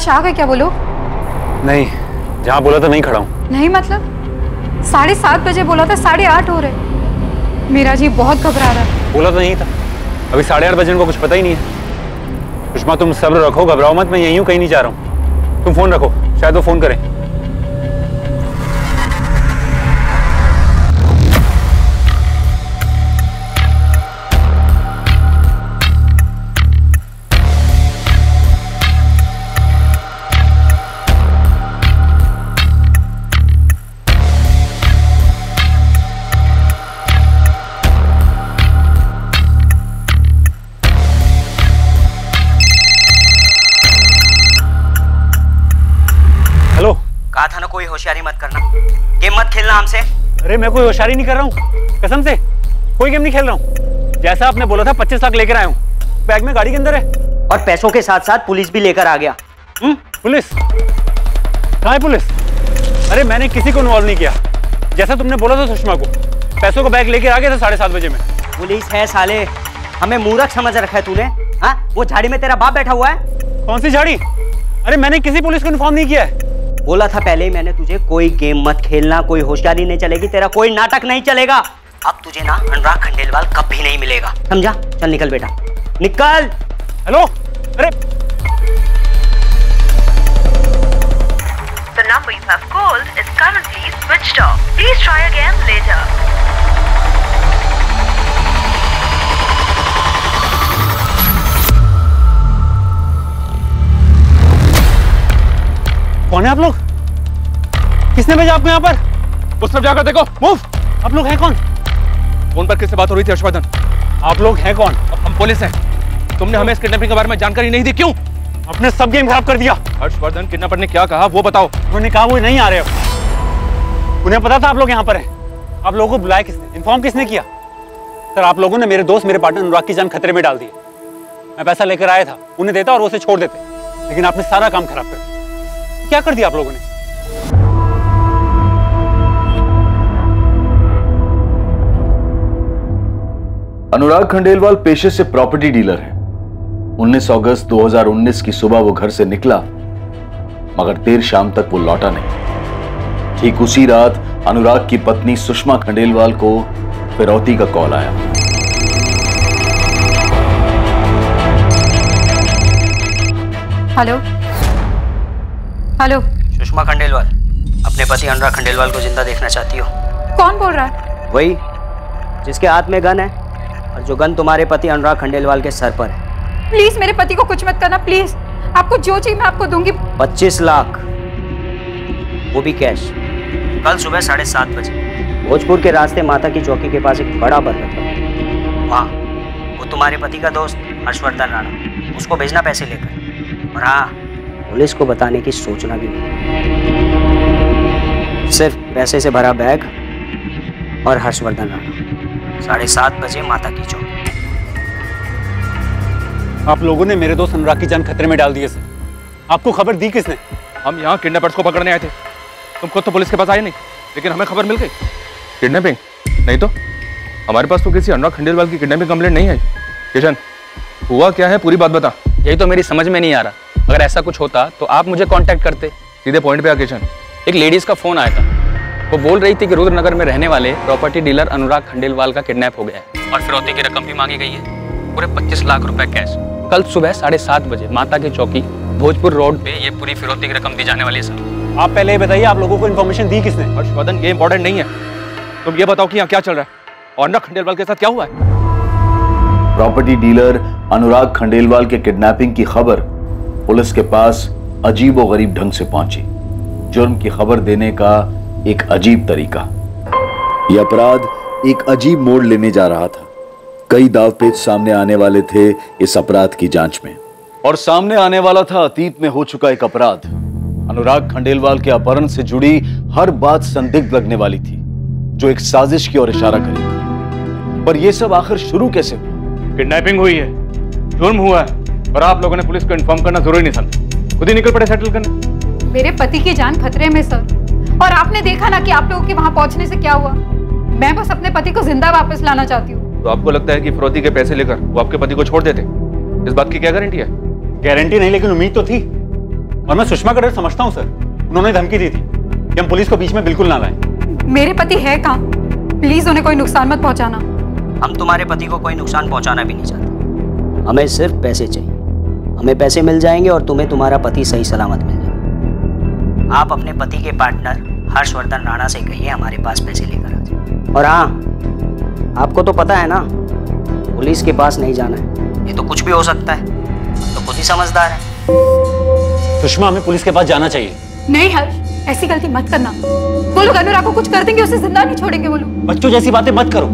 हर्ष आ गए क्या बोलो? नहीं जहाँ बोला था नहीं खड़ा हूँ। नहीं मतलब? साढ़े सात बजे बोला था साढ़े आठ हो रहे। मेरा जी बहुत घबरा रहा। है बोला तो नहीं था। अभी साढ़े आठ बजे को कुछ पता ही नहीं है। सुषमा तुम सब्र रखो घबराओ मत मैं यहीं हूँ कहीं नहीं जा रहा हूँ। तुम फ़ोन रखो शायद वो फ़ोन करें। कोई होशियारी मत करना। गेम मत खेलना हमसे। अरे मैं कोई होशियारी नहीं कर रहा हूँ। कसम से। कोई गेम नहीं खेल रहा हूँ। जैसा आपने बोला था पच्चीस लाख लेकर आया हूँ। बैग में गाड़ी के अंदर है। और पैसों के साथ साथ पुलिस भी लेकर आ गया। हम्म? पुलिस? कहाँ है पुलिस? अरे मैंने किसी को इन्वॉल्व नहीं किया। जैसा तुमने बोला था सुषमा को। पैसों का बैग लेके आ गया था साढ़े सात बजे में। पुलिस है साले। हमें मूर्ख समझ रखा है तूने। हाँ? वो झाड़ी में तेरा बाप बैठा हुआ है। कौन सी झाड़ी? अरे मैंने किसी पुलिस को इन्फॉर्म नहीं किया है। बोला था पहले ही मैंने तुझे कोई गेम मत खेलना कोई होशियारी नहीं चलेगी तेरा कोई नाटक नहीं चलेगा। अब तुझे ना अनुराग खंडेलवाल कभी नहीं मिलेगा। समझा? चल निकल बेटा। निकल! हेलो? अरे! The number you have called is currently switched off. Please try again later. कौन है आप लोग? किसने भेजा आपको यहाँ पर? उस तरफ़ जाकर देखो। मूव आप लोग हैं कौन? फ़ोन पर किससे बात हो रही थी हर्षवर्धन? आप लोग हैं कौन? हम पुलिस हैं। तुमने हमें इस किडनैपिंग के बारे में जानकारी नहीं दी क्यों? आपने सब गेम खराब कर दिया। हर्षवर्धन किडनैपर ने क्या कहा वो बताओ। उन्होंने कहा वो नहीं आ रहे अब। उन्हें पता था आप लोग यहाँ पर हैं। आप लोगों को बुलाया किसने? इन्फॉर्म किसने किया? सर आप लोगों ने मेरे दोस्त मेरे पार्टनर अनुराग की जान खतरे में डाल दी मैं पैसा लेकर आया था उन्हें देता और वो उसे छोड़ देते। लेकिन आपने सारा काम खराब कर दिया। क्या कर दिया आप लोगों ने? अनुराग खंडेलवाल पेशे से प्रॉपर्टी डीलर है। 19 अगस्त 2019 की सुबह वो घर से निकला मगर देर शाम तक वो लौटा नहीं। ठीक उसी रात अनुराग की पत्नी सुषमा खंडेलवाल को फिरौती का कॉल आया। हेलो। हेलो सुषमा खंडेलवाल अपने पति अनुराग खंडेलवाल को ज़िंदा देखना चाहती हो। कौन बोल रहा है? वही जिसके हाथ में गन है और जो गन तुम्हारे पति अनुराग खंडेलवाल के सर पर है। प्लीज़ मेरे पति को कुछ मत करना प्लीज़। आपको जो चाहिए मैं आपको दूँगी। पच्चीस लाख वो भी कैश। कल सुबह साढ़े सात बजे। भोजपुर के रास्ते माता की चौकी के पास एक बड़ा पर्वत है वहाँ वो तुम्हारे पति का दोस्त हर्षवर्धन राणा। उसको भेजना पैसे लेकर। और हाँ पुलिस को बताने की सोचना भी नहीं। सिर्फ़ पैसे से भरा बैग और हर्षवर्धन राणा। साढ़े सात बजे माता की चौकी। आप लोगों ने मेरे दोस्त अनुराग की जान खतरे में डाल दी है सर। आपको खबर दी किसने? हम यहाँ किडनैपर्स को पकड़ने आए थे। तुम खुद तो पुलिस के पास आए नहीं लेकिन हमें खबर मिल गई। किडनैपिंग? नहीं तो? हमारे पास तो किसी अनुराग खंडेलवाल की किडनैपिंग कंप्लेंट नहीं आई किशन हुआ क्या है? पूरी बात बता। यही तो मेरी समझ में नहीं आ रहा। अगर ऐसा कुछ होता तो आप मुझे कांटेक्ट करते। सीधे पॉइंट पे आ किशन एक लेडीज़ का फ़ोन आया था। वो बोल रही थी कि रुद्रनगर में रहने वाले प्रॉपर्टी डीलर अनुराग खंडेलवाल का किडनैप हो गया है। और फिरौती की रकम भी मांगी गई है। पूरे 25 लाख रुपए कैश कल सुबह साढ़े सात बजे माता की चौकी भोजपुर रोड पे ये पूरी फिरौती की रकम दी जाने वाली है सर आप पहले ये बताइए आप लोगों को इन्फॉर्मेशन दी किसने? हर्षवर्धन ये इंपॉर्टेंट नहीं है। तुम ये बताओ कि यहाँ क्या चल रहा है? और अनुराग खंडेलवाल के साथ क्या हुआ है? प्रॉपर्टी डीलर अनुराग खंडेलवाल के किडनैपिंग की खबर पुलिस के पास अजीब व गरीब ढंग से पहुँची। जुर्म की खबर देने का एक अजीब तरीका। यह अपराध एक अजीब मोड़ लेने जा रहा था। कई दावपेच सामने आने वाले थे इस अपराध की जाँच में। और सामने आने वाला था अतीत में हो चुका एक अपराध। अनुराग खंडेलवाल के अपहरण से जुड़ी हर बात संदिग्ध लगने वाली थी, जो एक साजिश की ओर इशारा करेगी। पर यह सब आखिर शुरू कैसे हुआ? किडनैपिंग हुई है जुर्म हुआ है और आप लोगों ने पुलिस को इन्फॉर्म करना ज़रूरी नहीं समझा खुद ही निकल पड़े सेटल करने। मेरे पति की जान खतरे में सर। और आपने देखा ना कि आप लोगों के वहाँ पहुँचने से क्या हुआ? मैं बस अपने पति को ज़िंदा वापस लाना चाहती हूँ। तो आपको लगता है कि फिरौती के पैसे लेकर वो आपके पति को छोड़ देते? इस बात की क्या गारंटी है? गारंटी नहीं लेकिन उम्मीद तो थी। और मैं सुषमा का डर समझता हूँ सर। उन्होंने धमकी दी थी कि हम पुलिस को बीच में बिल्कुल ना लाएँ। मेरे पति है कहाँ? प्लीज़ उन्हें कोई नुकसान मत पहुंचाना। हम तुम्हारे पति को कोई नुकसान पहुंचाना भी नहीं चाहते। हमें सिर्फ़ पैसे चाहिए। हमें पैसे मिल जाएँगे और तुम्हें तुम्हारा पति सही सलामत मिल जाएगा। आप अपने पति के पार्टनर हर्षवर्धन राणा से कहिए हमारे पास पैसे लेकर आ जाए। और हाँ आपको तो पता है ना पुलिस के पास नहीं जाना है। ये तो कुछ भी हो सकता है। तो खुद ही समझदार है। सुषमा हमें पुलिस के पास जाना चाहिए। नहीं हर्ष ऐसी गलती मत करना। वो लोग अनुराग को कुछ कर देंगे उसे ज़िंदा नहीं छोड़ेंगे वो लोग। बच्चों जैसी बातें मत करो।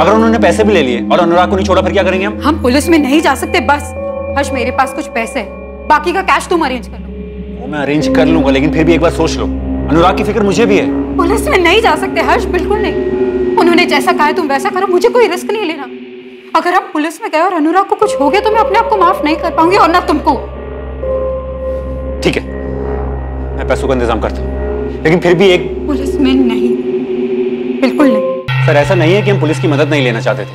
अगर उन्होंने पैसे भी ले लिए और अनुराग को नहीं छोड़ा फिर क्या करेंगे हम? हम पुलिस में नहीं जा सकते बस। हर्ष मेरे पास कुछ पैसे है। बाकी का कैश तुम अरेंज कर लो। वो मैं अरेंज कर लूँगा लेकिन फिर भी एक बार सोच लो। अनुराग की फ़िक्र मुझे भी है। पुलिस में नहीं जा सकते हर्ष बिल्कुल नहीं। उन्होंने जैसा कहा तुम वैसा करो मुझे कोई रिस्क नहीं लेना। अगर हम पुलिस में गए और अनुराग को कुछ हो गया तो मैं अपने आप को माफ़ नहीं कर पाऊँगी और ना तुमको। ठीक है मैं पैसों का इंतज़ाम करता हूँ। लेकिन फिर भी एक पुलिस में नहीं। बिल्कुल नहीं। सर ऐसा नहीं है कि हम पुलिस की मदद नहीं लेना चाहते थे।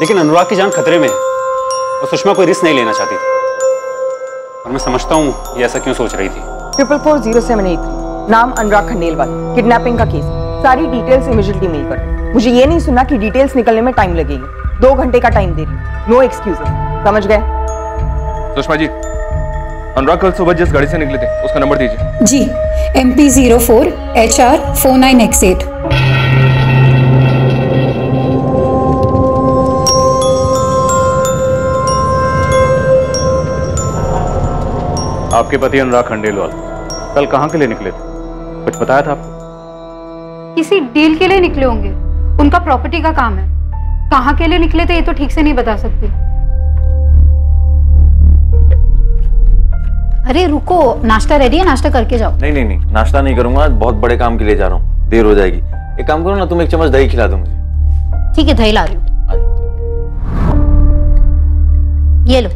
लेकिन अनुराग की जान खतरे में है। और सुषमा कोई रिस्क नहीं लेना चाहती थी। और मैं समझता हूँ ये ऐसा क्यों सोच रही थी। Triple four zero seven eight नाम अनुराग खंडेलवाल। किडनैपिंग का केस। सारी डिटेल्स इमीडिएटली मेल कर। मुझे ये नहीं सुना कि डिटेल्स निकलने में टाइम लगेगी। दो घंटे का टाइम दे रही नो एक्सक्यूजेस समझ गए? सुषमा जी अनुराग कल सुबह जिस गाड़ी से निकले थे उसका नंबर दीजिए। G M P zero four H R four nine X eight आपके पति अनुराग खंडेलवाल कल कहाँ के लिए निकले थे? कुछ बताया था आपको? किसी डील के लिए निकले होंगे। उनका प्रॉपर्टी का काम है। कहाँ के लिए निकले थे ये तो ठीक से नहीं बता सकती। अरे रुको। नाश्ता रेडी है? नाश्ता करके जाओ। नहीं नहीं नहीं। नाश्ता नहीं करूँगा। बहुत बड़े काम के लिए जा रहा हूँ। देर हो जाएगी। एक काम करो ना तुम एक चम्मच दही खिला दो मुझे। ठीक है दही ला रही हूँ। ये लो।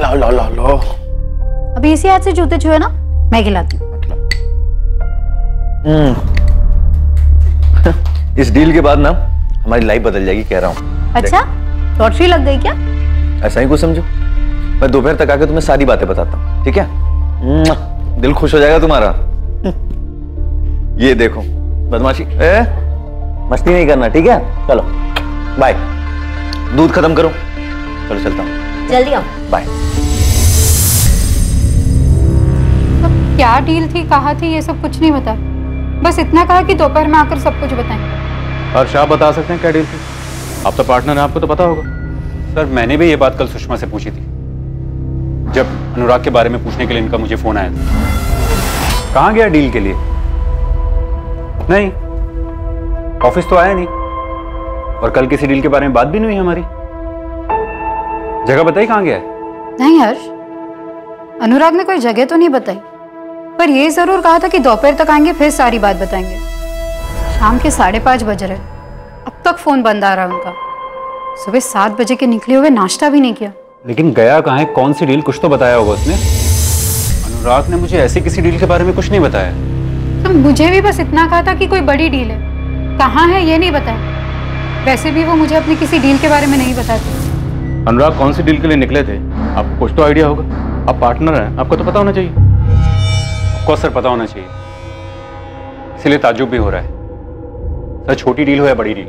ला ला ला लो। अभी इसी हाथ से जूते छुए ना मैं खिलाती हूँ। इस डील के बाद ना हमारी लाइफ बदल जाएगी कह रहा हूँ। अच्छा लॉटरी लग गई क्या? ऐसा ही कुछ समझो। मैं दोपहर तक आके तुम्हें सारी बातें बताता हूँ ठीक है? दिल खुश हो जाएगा तुम्हारा। ये देखो बदमाशी। ए मस्ती नहीं करना ठीक है? चलो बाय दूध खत्म करो। चलो चलता हूँ। जल्दी आओ। बाय क्या डील थी कहा थी ये सब कुछ नहीं बता बस इतना कहा कि दोपहर में आकर सब कुछ बताएँगे हर्ष आप बता सकते हैं क्या डील थी? आप तो पार्टनर हैं आपको तो पता होगा। सर मैंने भी ये बात कल सुषमा से पूछी थी। जब अनुराग के बारे में पूछने के लिए इनका मुझे फ़ोन आया था। कहाँ गया डील के लिए? नहीं ऑफ़िस तो आया नहीं। और कल किसी डील के बारे में बात भी नहीं हुई हमारी। जगह बताई कहाँ गया है? नहीं हर्ष अनुराग ने कोई जगह तो नहीं बताई। पर ये ज़रूर कहा था कि दोपहर तक आएँगे फिर सारी बात बताएँगे। शाम के साढ़े पाँच बज रहे अब तक फ़ोन बंद आ रहा है उनका। सुबह सात बजे के निकले हुए नाश्ता भी नहीं किया। लेकिन गया कहाँ है? कौन सी डील? कुछ तो बताया होगा उसने। अनुराग ने मुझे ऐसी किसी डील के बारे में कुछ नहीं बताया। तो मुझे भी बस इतना कहा था कि कोई बड़ी डील है। कहाँ है ये नहीं बताया। वैसे भी वो मुझे अपनी किसी डील के बारे में नहीं बताती। अनुराग कौन सी डील के लिए निकले थे? आपको कुछ तो आइडिया होगा। आप पार्टनर हैं आपको तो पता होना चाहिए। ऑफकोर्स सर पता होना चाहिए। इसलिए ताजुब भी हो रहा है। सर, छोटी डील हो या बड़ी डील?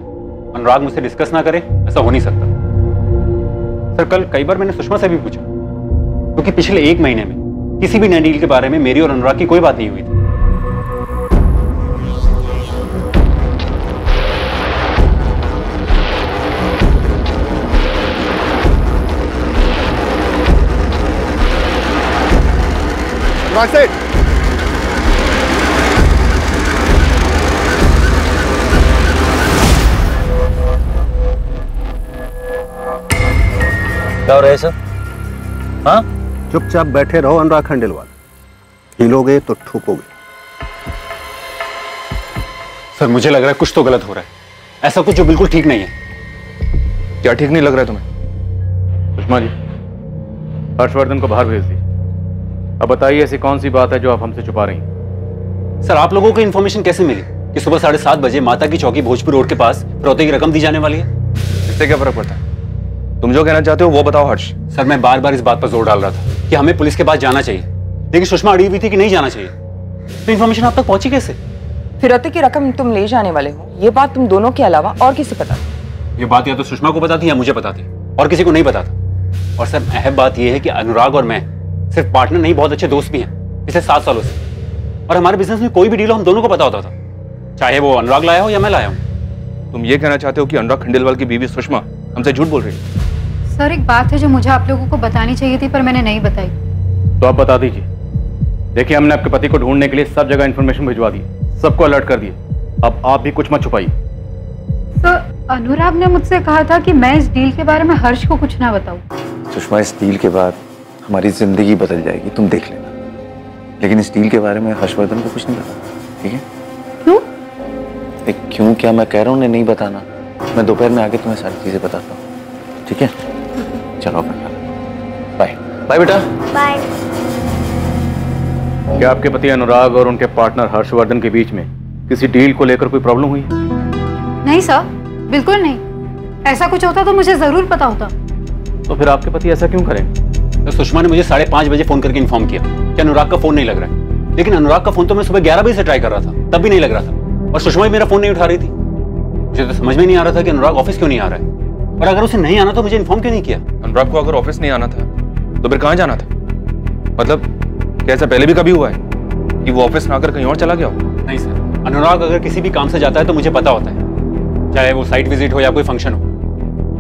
अनुराग मुझसे डिस्कस ना करे, ऐसा हो नहीं सकता। सर, कल कई बार मैंने सुषमा से भी पूछा, क्योंकि तो पिछले एक महीने में किसी भी नई डील के बारे में मेरी और अनुराग की कोई बात नहीं हुई थी। क्या हो रहा है सर? हाँ? चुपचाप बैठे रहो अनुराग खंडेलवाल। हिलोगे तो ठुकोगे सर मुझे लग रहा है कुछ तो गलत हो रहा है। ऐसा कुछ जो बिल्कुल ठीक नहीं है। क्या ठीक नहीं लग रहा है तुम्हें? सुषमा जी हर्षवर्धन को बाहर भेज दी अब बताइए ऐसी कौन सी बात है जो आप हमसे छुपा रही हैं? सर आप लोगों को इन्फॉर्मेशन कैसे मिली कि सुबह साढ़े सात बजे माता की चौकी भोजपुर रोड के पास फिरौती की रकम दी जाने वाली है? इससे क्या फ़र्क पड़ता है? तुम जो कहना चाहते हो वो बताओ हर्ष। सर मैं बार बार इस बात पर ज़ोर डाल रहा था कि हमें पुलिस के पास जाना चाहिए। लेकिन सुषमा अड़ी हुई थी कि नहीं जाना चाहिए? तो इन्फॉर्मेशन आप तक पहुँची कैसे? फिरौती की रकम तुम ले जाने वाले हो। ये बात तुम दोनों के अलावा और किसे पता ये बात या तो सुषमा को पता थी या मुझे पता थी और किसी को नहीं पता था। और सर अहम बात यह है कि अनुराग और मैं सिर्फ़ पार्टनर नहीं बहुत अच्छे दोस्त भी हैं पिछले सात सालों से। और हमारे बिज़नेस में कोई भी डील हो हम दोनों को पता होता था चाहे वो अनुराग लाया हो या मैं लाया हूँ। तुम ये कहना चाहते हो कि अनुराग खंडेलवाल की बीवी सुषमा हमसे झूठ बोल रही है? सर एक बात है जो मुझे आप लोगों को बतानी चाहिए थी पर मैंने नहीं बताई। तो आप बता दीजिए। देखिए हमने आपके पति को ढूँढने के लिए सब जगह इन्फॉर्मेशन भिजवा दी। सबको अलर्ट कर दिए। अब आप भी कुछ मत छुपाइए। सर अनुराग ने मुझसे कहा था कि मैं इस डील के बारे में हर्ष को कुछ ना बताऊँ। सुषमा इस डील के बाद हमारी ज़िंदगी बदल जाएगी तुम देख लेना। लेकिन इस डील के बारे में हर्षवर्धन को कुछ नहीं पता ठीक है? क्यों? क्यों क्या मैं कह रहा हूँ उन्हें नहीं बताना। मैं दोपहर में आके तुम्हें सारी चीज़ें बताता हूँ ठीक है? चलो अपना बाय बाय बेटा। बाय क्या आपके पति अनुराग और उनके पार्टनर हर्षवर्धन के बीच में किसी डील को लेकर कोई प्रॉब्लम हुई? नहीं सर बिल्कुल नहीं। ऐसा कुछ होता तो मुझे ज़रूर पता होता। तो फिर आपके पति ऐसा क्यों करें? तो सुषमा ने मुझे साढ़े पाँच बजे फ़ोन करके इन्फॉर्म किया कि अनुराग का फ़ोन नहीं लग रहा है। लेकिन अनुराग का फ़ोन तो मैं सुबह ग्यारह बजे से ट्राई कर रहा था तब भी नहीं लग रहा था। और सुषमा भी मेरा फ़ोन नहीं उठा रही थी। मुझे तो समझ में नहीं आ रहा था कि अनुराग ऑफ़िस क्यों नहीं आ रहा है। और अगर उसे नहीं आना तो मुझे इन्फॉर्म क्यों नहीं किया? अनुराग को अगर ऑफ़िस नहीं आना था तो फिर कहाँ जाना था? मतलब क्या ऐसा पहले भी कभी हुआ है कि वो ऑफ़िस ना आकर कहीं और चला गया हो? नहीं सर अनुराग अगर किसी भी काम से जाता है तो मुझे पता होता है चाहे वो साइट विज़िट हो या कोई फ़ंक्शन हो।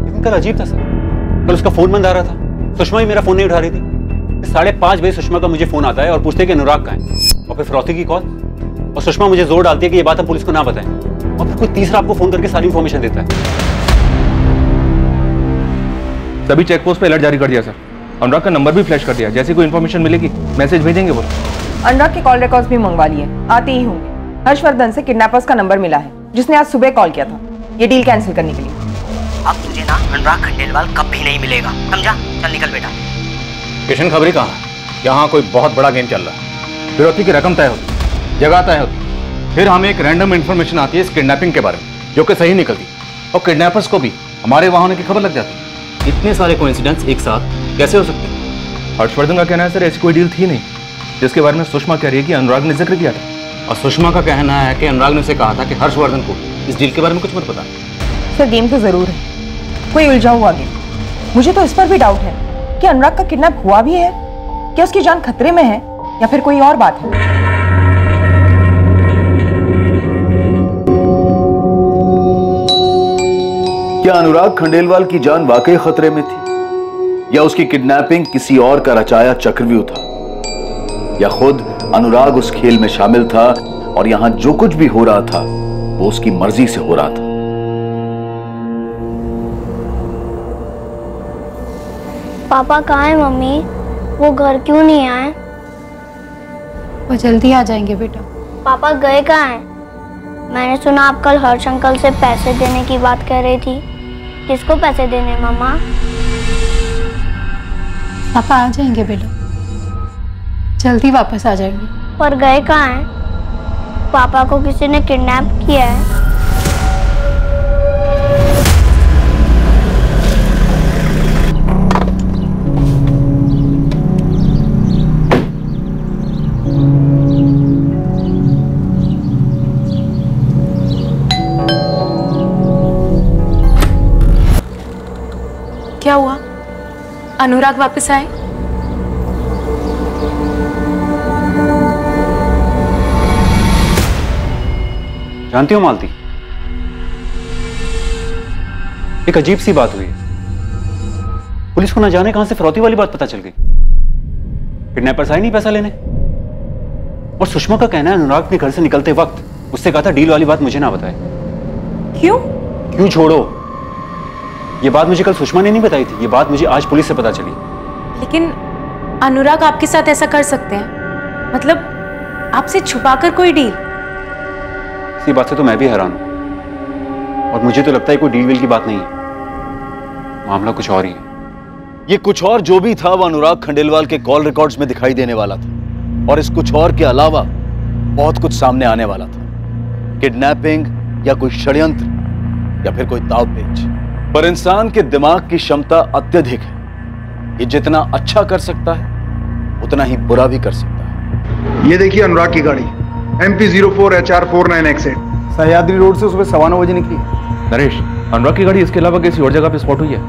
लेकिन कल अजीब था सर कल उसका फ़ोन बंद आ रहा था। सुषमा ही मेरा फ़ोन नहीं उठा रही थी। साढ़े पाँच बजे सुषमा का मुझे फ़ोन आता है और पूछते कि अनुराग कहाँ है? और फिर फिरौती की कॉल और सुषमा मुझे ज़ोर डालती है कि ये बात हम पुलिस को ना बताएँ। और फिर कोई तीसरा आपको फ़ोन करके सारी इन्फॉर्मेशन देता है। सभी चेक पोस्ट पे अलर्ट जारी कर दिया सर अनुराग का नंबर भी फ्लैश कर दिया। जैसे कोई इन्फॉर्मेशन मिलेगी मैसेज भेजेंगे वो। अनुराग के कॉल रिकॉर्ड्स भी मंगवा लिए। आते ही होंगे। हर्षवर्धन से किडनैपर्स का नंबर मिला है जिसने आज सुबह कॉल किया था। ये डील कैंसिल करने के लिए। अब तुझे ना अनुराग खंडेलवाल कभी नहीं मिलेगा। समझा? चल निकल बेटा। किशन खबरी कहाँ यहाँ कोई बहुत बड़ा गेम चल रहा है। फिरौती की रकम तय होती जगह तय होती। फिर हमें एक रैंडम इन्फॉर्मेशन आती है इस किडनैपिंग के बारे में जो कि सही निकलती। और किडनैपर्स को भी हमारे वहाँ होने की खबर लग जाती। इतने सारे कोइंसिडेंस एक साथ कैसे हो सकते हर्षवर्धन का कहना है सर ऐसी कोई डील थी नहीं जिसके बारे में सुषमा कह रही है कि अनुराग ने ज़िक्र किया था। और सुषमा का कहना है कि अनुराग ने उसे कहा था कि हर्षवर्धन को इस डील के बारे में कुछ मत पता सर गेम तो ज़रूर है। कोई उलझा हुआ गेम मुझे तो इस पर भी डाउट है कि अनुराग का किडनैप हुआ भी है क्या उसकी जान खतरे में है या फिर कोई और बात है। क्या अनुराग खंडेलवाल की जान वाकई खतरे में थी? या उसकी किडनैपिंग किसी और का रचाया चक्रव्यूह था? या खुद अनुराग उस खेल में शामिल था और यहाँ जो कुछ भी हो रहा था वो उसकी मर्ज़ी से हो रहा था? पापा कहाँ है मम्मी? वो घर क्यों नहीं आए? वो जल्दी आ जाएँगे बेटा। पापा गए कहाँ हैं? मैंने सुना आप कल हर्ष अंकल से पैसे देने की बात कह रही थी। किसको पैसे देने मामा? पापा आ जाएँगे बेटा। जल्दी वापस आ जाएँगे। पर गए कहाँ हैं? पापा को किसी ने किडनैप किया है। क्या हुआ? अनुराग वापस आए? जानती हो मालती? एक अजीब सी बात हुई। पुलिस को ना जाने कहाँ से फिरौती वाली बात पता चल गई। किडनैपर्स आए नहीं पैसा लेने। और सुषमा का कहना है अनुराग ने घर से निकलते वक्त उससे कहा था डील वाली बात मुझे ना बताए। क्यों? क्यों छोड़ो? ये बात मुझे कल सुषमा ने नहीं बताई थी। ये बात मुझे आज पुलिस से पता चली। लेकिन अनुराग आपके साथ ऐसा कर सकते हैं। मतलब आपसे छुपाकर कोई डील? इसी बात से तो मैं भी हैरान हूँ। और मुझे तो लगता है कोई डील वील की बात नहीं है। मामला कुछ और ही है। ये कुछ और जो भी था वो अनुराग खंडेलवाल के कॉल रिकॉर्ड्स में दिखाई देने वाला था। और इस कुछ और के अलावा बहुत कुछ सामने आने वाला था। किडनैपिंग या कोई षड्यंत्र या फिर कोई दाव पेच। पर इंसान के दिमाग की क्षमता अत्यधिक है। ये जितना अच्छा कर सकता है उतना ही बुरा भी कर सकता है। ये देखिए अनुराग की गाड़ी। M P zero four H R four nine X eight Sahyadri road से सुबह सवा नौ बजे निकली नरेश अनुराग की गाड़ी इसके अलावा किसी और जगह पे स्पॉट हुई है?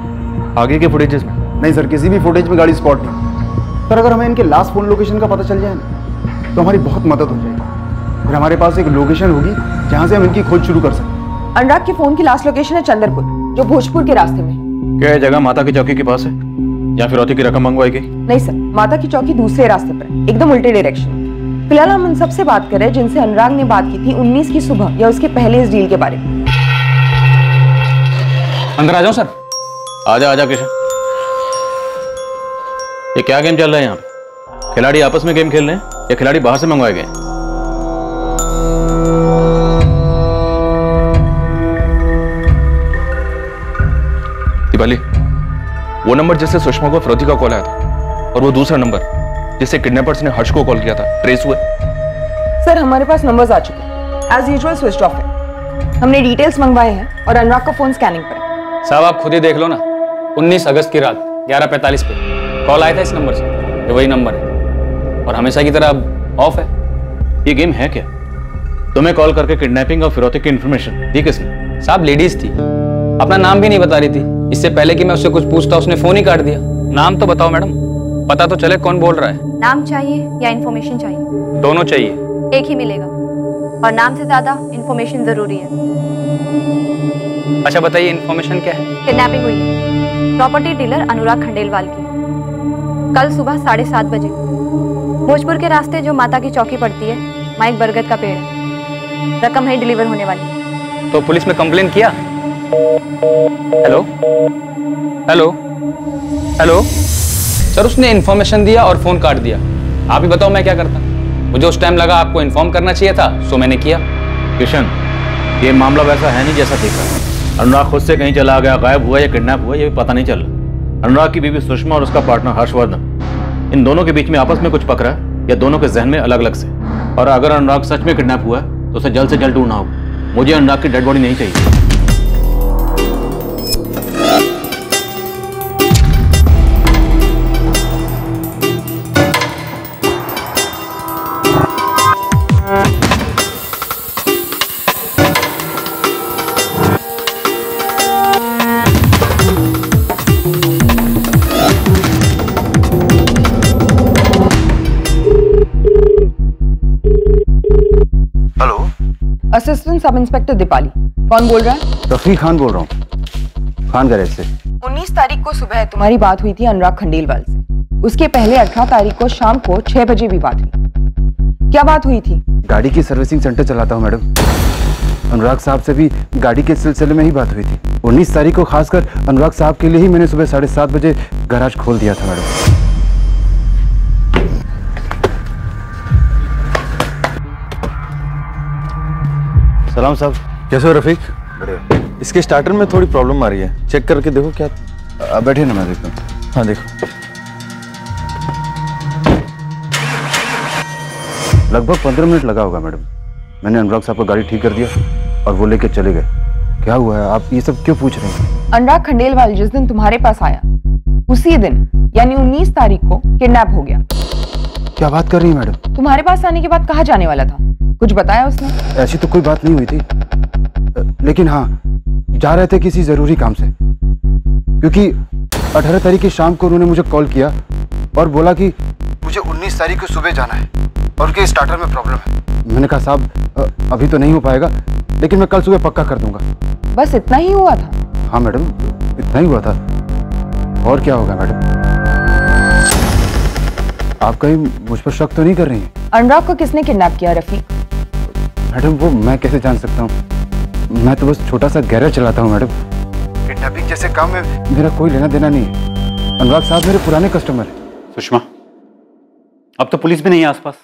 आगे के फुटेजेस में। नहीं सर किसी भी फुटेज में गाड़ी स्पॉट नहीं। सर अगर हमें इनके लास्ट फ़ोन लोकेशन का पता चल जाए ना तो हमारी बहुत मदद हो जाएगी। फिर हमारे पास एक लोकेशन होगी जहाँ से हम इनकी खोज शुरू कर सकते अनुराग के फ़ोन की लास्ट लोकेशन है चंद्रपुर। जो भोजपुर के रास्ते में। क्या जगह माता की चौकी के पास है? या फिरौती की रकम मंगवाई गई? नहीं सर माता की चौकी दूसरे रास्ते पर एकदम उल्टे डायरेक्शन फ़िलहाल हम उन सबसे बात कर रहे हैं जिनसे अनुराग ने बात की थी 19 की सुबह या उसके पहले इस डील के बारे में। अंदर आ जाओ सर। आजा आजा किशन। ये क्या गेम चल रहा है यहाँ पे? खिलाड़ी आपस में गेम खेल रहे हैं या खिलाड़ी बाहर से मंगवाए गए वो नंबर जिससे सुषमा को फिरौती का कॉल आया था और वो दूसरा नंबर जिससे किडनैपर्स ने हर्ष को कॉल किया था। ट्रेस हुए सर हमारे पास नंबर्स आ चुके हैं। एज यूजुअल स्विच ऑफ़ है। हमने डिटेल्स मंगवाए हैं और अनुराग का फ़ोन स्कैनिंग पर साहब आप खुद ही देख लो ना। 19 अगस्त की रात 11:45 पे। कॉल आया था इस नंबर से। ये वही नंबर है। और हमेशा की तरह अब ऑफ़ है। ये गेम है क्या? तुम्हें कॉल करके किडनैपिंग और फिरौती की इन्फॉर्मेशन दी किसने? साहब लेडीज़ थी। अपना नाम भी नहीं बता रही थी। इससे पहले कि मैं उससे कुछ पूछता उसने फ़ोन ही काट दिया। नाम तो बताओ मैडम। पता तो चले कौन बोल रहा है। नाम चाहिए या इन्फॉर्मेशन चाहिए? दोनों चाहिए। एक ही मिलेगा। और नाम से ज़्यादा इन्फॉर्मेशन ज़रूरी है। अच्छा बताइए इन्फॉर्मेशन क्या है? किडनैपिंग हुई। है प्रॉपर्टी डीलर अनुराग खंडेलवाल की। कल सुबह साढ़े सात बजे। भोजपुर के रास्ते जो माता की चौकी पड़ती है वहाँ एक बरगद का पेड़। है रकम है डिलीवर होने वाली। तो पुलिस में कंप्लेन किया? हेलो हेलो हेलो सर उसने इन्फॉर्मेशन दिया और फ़ोन काट दिया। आप ही बताओ मैं क्या करता? मुझे उस टाइम लगा आपको इन्फॉर्म करना चाहिए था सो मैंने किया। किशन, ये मामला वैसा है नहीं जैसा देखा। अनुराग खुद से कहीं चला गया, गायब हुआ या किडनैप हुआ, ये भी पता नहीं चल। अनुराग की बीवी सुषमा और उसका पार्टनर हर्षवर्धन। इन दोनों के बीच में आपस में कुछ पकड़ा या दोनों के जहन में अलग अलग से? और अगर अनुराग सच में किडनैप हुआ है तो उसे जल्द से जल्द ढूंढना होगा। मुझे अनुराग की डेड बॉडी नहीं चाहिए। Sub inspector Deepali. कौन बोल रहा है? रफी खान बोल रहा हूँ। खान गैरेज से 19 तारीख को सुबह तुम्हारी बात हुई थी अनुराग खंडेलवाल से। उसके पहले 18 तारीख को शाम को 6 बजे भी बात हुई। क्या बात हुई थी? गाड़ी की सर्विसिंग सेंटर चलाता हूँ मैडम। अनुराग साहब से भी गाड़ी के सिलसिले में ही बात हुई थी। उन्नीस तारीख को खासकर अनुराग साहब के लिए ही मैंने सुबह साढ़े सात बजे गैराज खोल दिया था मैडम। सलाम साहब। कैसे हो रफीक? इसके स्टार्टर में थोड़ी प्रॉब्लम आ रही है। चेक करके देखो क्या आ, बैठिए ना मैं देखता हूँ। हाँ देखो। लगभग पंद्रह मिनट लगा होगा मैडम। मैंने अनुराग साहब का गाड़ी ठीक कर दिया और वो लेके चले गए। क्या हुआ है? आप ये सब क्यों पूछ रहे हैं? अनुराग खंडेलवाल जिस दिन तुम्हारे पास आया उसी दिन यानी 19 तारीख को किडनैप हो गया। क्या बात कर रही है मैडम? तुम्हारे पास आने के बाद कहाँ जाने वाला था? कुछ बताया उसने? ऐसी तो कोई बात नहीं हुई थी। लेकिन हाँ जा रहे थे किसी ज़रूरी काम से। क्योंकि अठारह तारीख की शाम को उन्होंने मुझे कॉल किया और बोला कि मुझे उन्नीस तारीख को सुबह जाना है और उनके स्टार्टर में प्रॉब्लम है। मैंने कहा साहब अभी तो नहीं हो पाएगा लेकिन मैं कल सुबह पक्का कर दूँगा। बस इतना ही हुआ था? हाँ मैडम इतना ही हुआ था। और क्या होगा मैडम? आप कहीं मुझ पर शक तो नहीं कर रही हैं? अनुराग को किसने किडनैप किया रफीक? मैडम वो मैं कैसे जान सकता हूँ? मैं तो बस छोटा सा गैरेज चलाता हूँ मैडम। किडनैपिंग जैसे काम में मेरा कोई लेना देना नहीं है। अनुराग साहब मेरे पुराने कस्टमर है। सुषमा अब तो पुलिस भी नहीं है आसपास।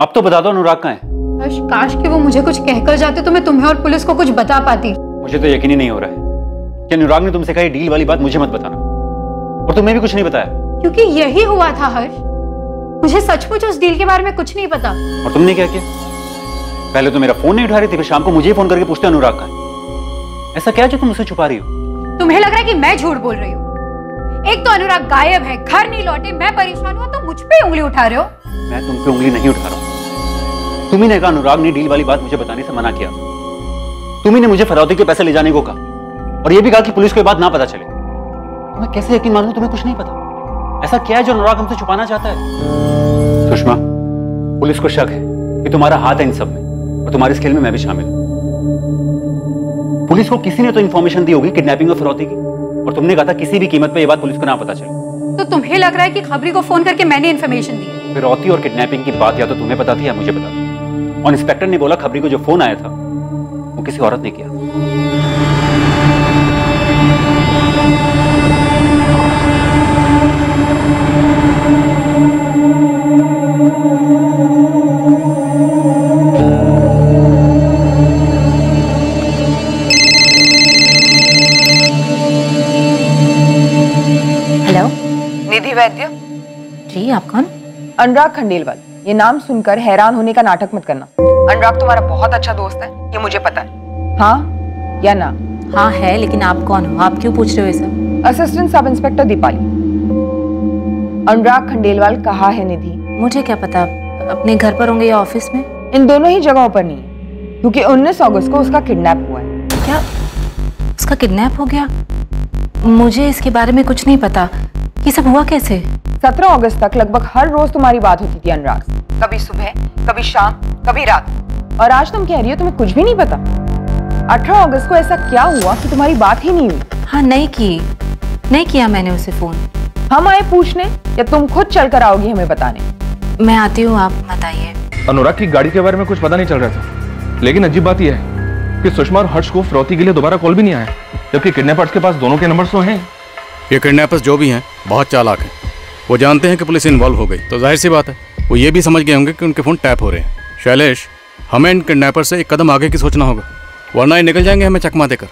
अब तो बता दो अनुराग कहाँ है। हर्ष काश कि वो मुझे कुछ कहकर जाते तो मैं तुम्हें और पुलिस को कुछ बता पाती। मुझे तो यकीन ही नहीं हो रहा है कि अनुराग ने तुमसे कही डील वाली बात मुझे मत बताना। और तुम्हें भी कुछ नहीं बताया। क्योंकि यही हुआ था हर्ष। मुझे सचमुच उस डील के बारे में कुछ नहीं पता। और तुमने क्या किया? पहले तो मेरा फ़ोन नहीं उठा रही थी फिर शाम को मुझे फ़ोन करके पूछते अनुराग का। ऐसा क्या जो तुम उसे छुपा रही हो? तुम्हें लग रहा है कि मैं झूठ बोल रही हूँ। एक तो अनुराग गायब है घर नहीं लौटे मैं परेशान हुआ तो मुझ पे उंगली उठा रहे हो। मैं तुम पे उंगली नहीं उठा रहा हूँ। तुम ही ने कहा अनुराग ने डील वाली बात मुझे बताने से मना किया। तुम ही ने मुझे फरौती के पैसे ले जाने को कहा। और ये भी कहा कि पुलिस को ये बात ना पता चले। तो मैं कैसे यकीन मानूं तुम्हें कुछ नहीं पता। ऐसा क्या है जो अनुराग हमसे छुपाना चाहता है? सुषमा पुलिस को शक है कि तुम्हारा हाथ है इन सब में। और तुम्हारे इस खेल में मैं भी शामिल हूँ। पुलिस को किसी ने तो इन्फॉर्मेशन दी होगी किडनैपिंग और फिरौती की और तुमने कहा था किसी भी कीमत पर यह बात पुलिस को ना पता चले। तो तुम्हें लग रहा है कि खबरी को फ़ोन करके मैंने इन्फॉर्मेशन दी? फिरौती और किडनैपिंग की बात या तो तुम्हें पता थी या मुझे पता थी। और इंस्पेक्टर ने बोला खबरी को जो फ़ोन आया था वो किसी औरत ने किया। वैद्य जी आप कौन? अनुराग खंडेलवाल। ये नाम सुनकर हैरान होने का नाटक मत करना। अनुराग तुम्हारा बहुत अच्छा दोस्त है ये मुझे पता है। हाँ? या ना? हाँ है लेकिन आप कौन हो? आप क्यों पूछ रहे हो ये सब? Assistant sub inspector Deepali. अनुराग खंडेलवाल कहाँ है निधि? मुझे क्या पता? अपने घर पर होंगे या ऑफ़िस में? इन दोनों ही जगहों पर नहीं क्योंकि 19 अगस्त को उसका किडनैप हुआ है। क्या उसका किडनैप हो गया? मुझे इसके बारे में कुछ नहीं पता। ये सब हुआ कैसे? 17 अगस्त तक लगभग हर रोज तुम्हारी बात होती थी अनुराग कभी सुबह कभी शाम कभी रात। और आज तुम कह रही हो तुम्हें कुछ भी नहीं पता। 18 अगस्त को ऐसा क्या हुआ कि तुम्हारी बात ही नहीं हुई? हाँ नहीं की। नहीं किया मैंने उसे फ़ोन। हम आए पूछने या तुम खुद चल कर आओगी हमें बताने? मैं आती हूँ आप बताइए। अनुराग की गाड़ी के बारे में कुछ पता नहीं चल रहा था। लेकिन अजीब बात यह है कि सुषमा और हर्ष को फिरौती के लिए दोबारा कॉल भी नहीं आया। जबकि किडनैपर्स के पास दोनों के नंबर तो हैं। ये किडनैपर्स जो भी हैं, बहुत चालाक हैं। वो जानते हैं कि पुलिस इन्वॉल्व हो गई। तो ज़ाहिर सी बात है, वो ये भी समझ गए होंगे कि उनके फ़ोन टैप हो रहे हैं। शैलेश, हमें इन किडनैपर से एक कदम आगे की सोचना होगा, वरना ये निकल जाएँगे हमें चकमा देकर।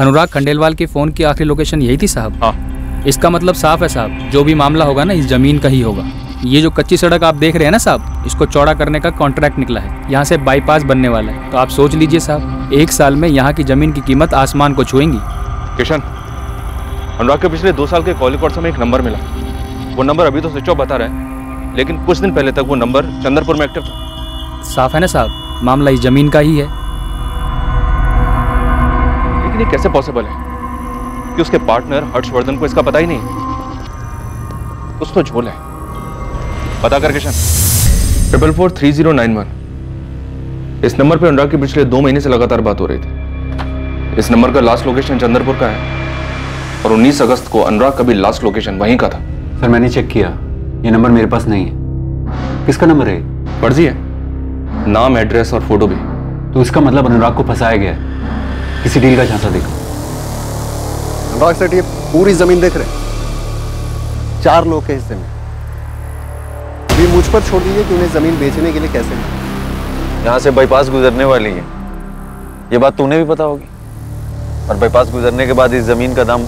अनुराग खंडेलवाल के फ़ोन की आखिरी लोकेशन यही थी साहब? हाँ। इसका मतलब साफ़ है साहब जो भी मामला होगा ना इस ज़मीन का ही होगा। ये जो कच्ची सड़क आप देख रहे हैं ना साहब इसको चौड़ा करने का कॉन्ट्रैक्ट निकला है। यहाँ से बाईपास बनने वाला है। तो आप सोच लीजिए साहब एक साल में यहाँ की ज़मीन की कीमत आसमान को छुएँगी। किशन अनुराग के पिछले दो साल के कॉल रिकॉर्ड से एक नंबर मिला। वो नंबर अभी तो स्विच ऑफ़ बता रहा है लेकिन कुछ दिन पहले तक वो नंबर चंद्रपुर में एक्टिव था। साफ़ है ना साहब मामला इस ज़मीन का ही है। लेकिन ये कैसे पॉसिबल है? कि उसके पार्टनर हर्षवर्धन को इसका पता ही नहीं? कुछ तो झोल है। पता कर Kishan. Triple four three zero nine one इस नंबर पे अनुराग की पिछले दो महीने से लगातार बात हो रही थी। इस नंबर का लास्ट लोकेशन चंद्रपुर का है। और 19 अगस्त को अनुराग का भी लास्ट लोकेशन वहीं का था। सर मैंने चेक किया। ये नंबर मेरे पास नहीं है। किसका नंबर है फर्जी है। नाम एड्रेस और फ़ोटो भी। तो इसका मतलब अनुराग को फंसाया गया है। किसी डील का झांसा देखो। अनुराग सेठ ये पूरी ज़मीन देख रहे हैं। चार लोग के हिस्से में अभी मुझ पर छोड़ दीजिए कि उन्हें ज़मीन बेचने के लिए कैसे। यहाँ से बाईपास गुजरने वाली है। ये बात तूने भी पता होगी। और बाईपास गुजरने के बाद इस ज़मीन का दाम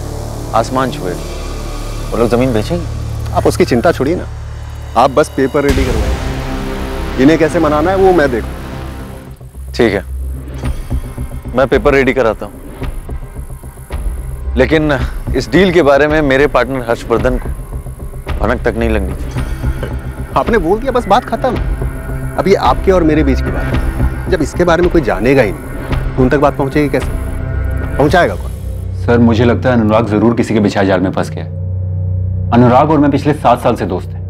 आसमान छुएगा वो लोग ज़मीन बेचेंगे। आप उसकी चिंता छोड़िए ना। आप बस पेपर रेडी करवाइए। इन्हें कैसे मनाना है वो मैं देखूँ। ठीक है। मैं पेपर रेडी कराता हूँ। लेकिन इस डील के बारे में मेरे पार्टनर हर्षवर्धन को भनक तक नहीं लगनी चाहिए आपने बोल दिया बस बात खत्म। अब ये आपके और मेरे बीच की बात है। जब इसके बारे में कोई जानेगा ही नहीं तो उन तक बात पहुंचेगी कैसे? पहुंचाएगा कौन? सर मुझे लगता है अनुराग ज़रूर किसी के बिछाए जाल में फंस गया अनुराग और मैं पिछले सात साल से दोस्त हैं।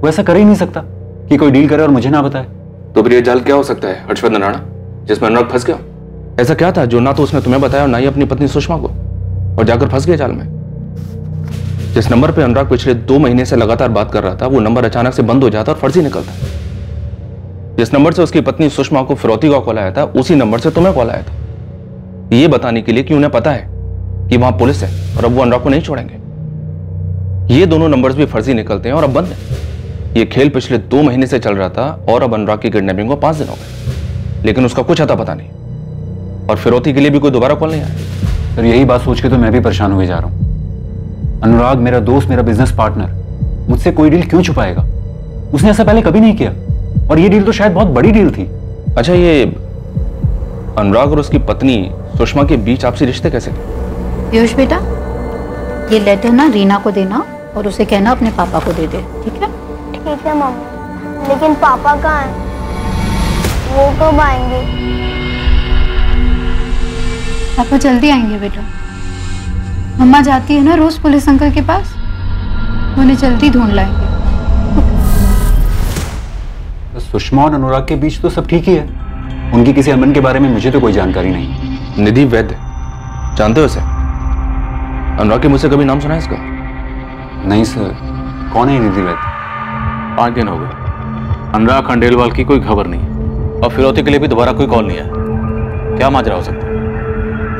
वो ऐसा कर ही नहीं सकता कि कोई डील करे और मुझे ना बताए। तो फिर ये जाल क्या हो सकता है हर्षवर्धन राणा जिसमें अनुराग फंस गया ऐसा क्या था जो ना तो उसने तुम्हें बताया और ना ही अपनी पत्नी सुषमा को? और जाकर फंस गया जाल में? जिस नंबर पे अनुराग पिछले दो महीने से लगातार बात कर रहा था, वो नंबर अचानक से बंद हो जाता और फर्जी निकलता। जिस नंबर से उसकी पत्नी सुषमा को फिरौती का कॉल आया था, उसी नंबर से तुम्हें कॉल आया था। ये बताने के लिए कि उन्हें पता है कि वहाँ पुलिस है और अब वो अनुराग को नहीं छोड़ेंगे। ये दोनों नंबर्स भी फर्जी निकलते हैं और अब बंद है। ये खेल पिछले दो महीने से चल रहा था और अब अनुराग की किडनैपिंग को पाँच दिन हो गए। लेकिन उसका कुछ अता पता नहीं। और फिरौती के लिए भी कोई दोबारा कॉल नहीं आया? सर यही बात सोच के तो मैं भी परेशान हुए जा रहा हूँ। अनुराग मेरा दोस्त मेरा बिज़नेस पार्टनर मुझसे कोई डील क्यों छुपाएगा? उसने ऐसा पहले कभी नहीं किया। और ये डील तो शायद बहुत बड़ी डील थी। अच्छा ये अनुराग और उसकी पत्नी सुषमा के बीच आपसी रिश्ते कैसे थे? पीयूष बेटा ये लेटर ना रीना को देना और उसे कहना अपने पापा को दे दे ठीक है? ठीक है मम्मी लेकिन पापा कहाँ हैं? वो कब आएँगे? पापा जल्दी आएँगे बेटा। मम्मा जाती है ना रोज पुलिस अंकल के पास? उन्हें जल्दी ढूंढ लाएँगे। तो सुषमा और अनुराग के बीच तो सब ठीक ही है। उनकी किसी अमन के बारे में मुझे तो कोई जानकारी नहीं। निधि वैद्य। जानते हो इसे अनुराग के मुझसे कभी नाम सुना है इसका? नहीं सर कौन है निधि वैद्य? पाँच दिन हो गए। अनुराग खंडेलवाल की कोई खबर नहीं और फिरौती के लिए भी दोबारा कोई कॉल नहीं आया क्या माजरा हो सकता है?